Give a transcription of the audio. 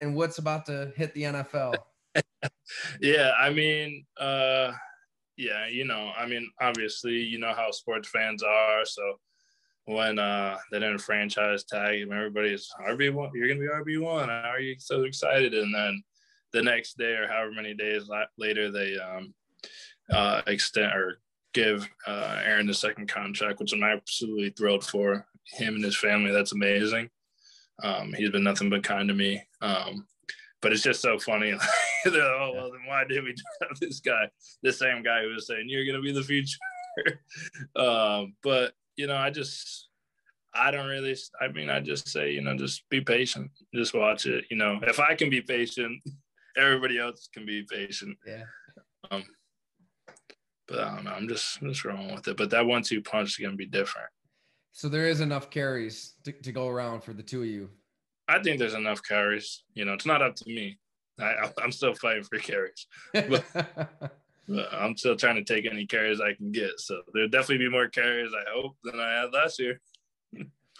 and what's about to hit the NFL? yeah, I mean, uh, yeah, you know, I mean, obviously, you know how sports fans are. So when uh, they didn't franchise tag him, everybody's RB one. You're gonna be RB one. How are you so excited? And then the next day or however many days later, they um, uh, extend or give uh, Aaron the second contract, which I'm absolutely thrilled for him and his family. That's amazing. Um, he's been nothing but kind to me. Um, but it's just so funny. They're like, oh well, then why did we have this guy, the same guy who was saying you're gonna be the future? um, but you know, I just, I don't really. I mean, I just say, you know, just be patient, just watch it. You know, if I can be patient, everybody else can be patient. Yeah. Um, but I don't know. I'm just just wrong with it. But that one-two punch is gonna be different. So there is enough carries to, to go around for the two of you. I think there's enough carries. You know, it's not up to me. I, am still fighting for carries, but, but, I'm still trying to take any carries I can get. So there'll definitely be more carries, I hope, than I had last year.